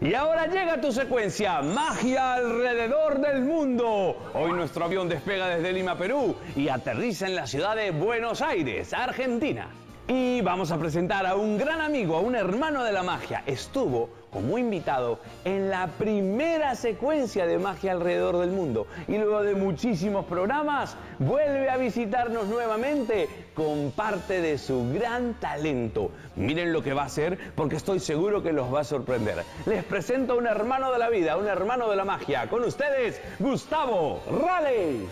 Y ahora llega tu secuencia, magia alrededor del mundo. Hoy nuestro avión despega desde Lima, Perú, y aterriza en la ciudad de Buenos Aires, Argentina. Y vamos a presentar a un gran amigo, a un hermano de la magia. Estuvo como invitado en la primera secuencia de magia alrededor del mundo. Y luego de muchísimos programas, vuelve a visitarnos nuevamente con parte de su gran talento. Miren lo que va a hacer porque estoy seguro que los va a sorprender. Les presento a un hermano de la vida, un hermano de la magia. Con ustedes, Gustavo Raleigh.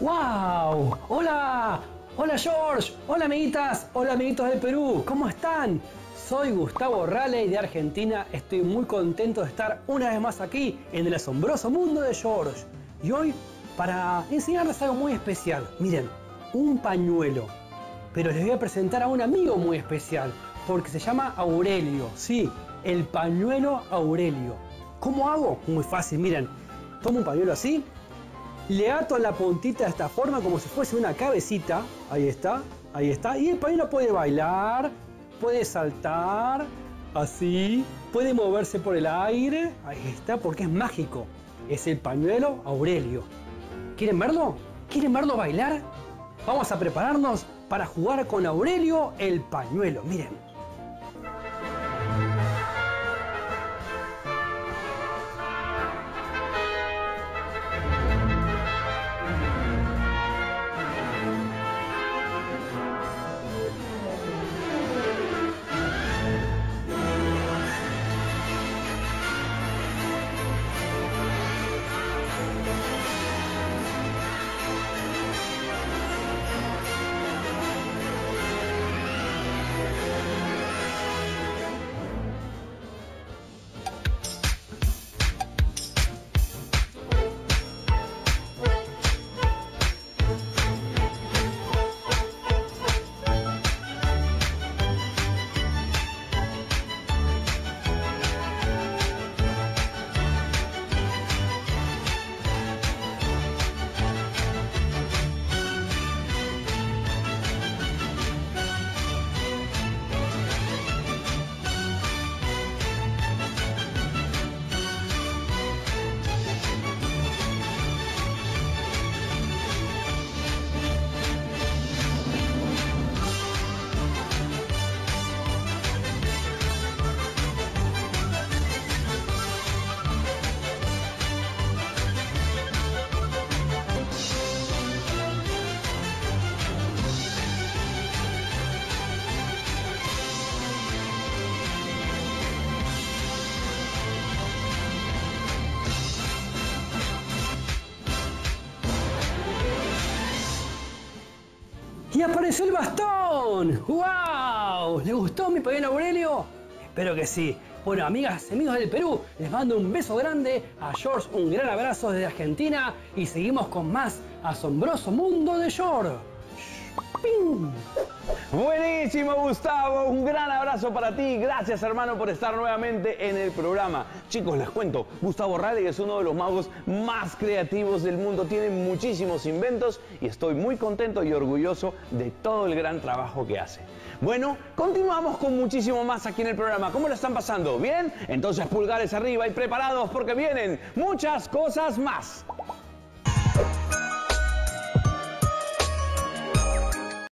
¡Wow! ¡Hola! Hola George, hola amiguitas, hola amiguitos del Perú, ¿cómo están? Soy Gustavo Raleigh de Argentina, estoy muy contento de estar una vez más aquí en el asombroso mundo de George. Y hoy para enseñarles algo muy especial, miren, un pañuelo. Pero les voy a presentar a un amigo muy especial, porque se llama Aurelio, sí, el pañuelo Aurelio. ¿Cómo hago? Muy fácil, miren, tomo un pañuelo así, le ato la puntita de esta forma como si fuese una cabecita. Ahí está, ahí está. Y el pañuelo puede bailar, puede saltar, así. Puede moverse por el aire. Ahí está, porque es mágico. Es el pañuelo Aurelio. ¿Quieren verlo? ¿Quieren verlo bailar? Vamos a prepararnos para jugar con Aurelio el pañuelo. Miren. ¡Y apareció el bastón! ¡Wow! ¿Le gustó mi pañuelo Aurelio? Espero que sí. Bueno, amigas y amigos del Perú, les mando un beso grande, a George un gran abrazo desde Argentina y seguimos con más asombroso mundo de George. ¡Ping! Buenísimo Gustavo, un gran abrazo para ti. Gracias hermano por estar nuevamente en el programa. Chicos, les cuento, Gustavo Raleigh es uno de los magos más creativos del mundo. Tiene muchísimos inventos y estoy muy contento y orgulloso de todo el gran trabajo que hace. Bueno, continuamos con muchísimo más aquí en el programa. ¿Cómo lo están pasando? ¿Bien? Entonces pulgares arriba y preparados porque vienen muchas cosas más.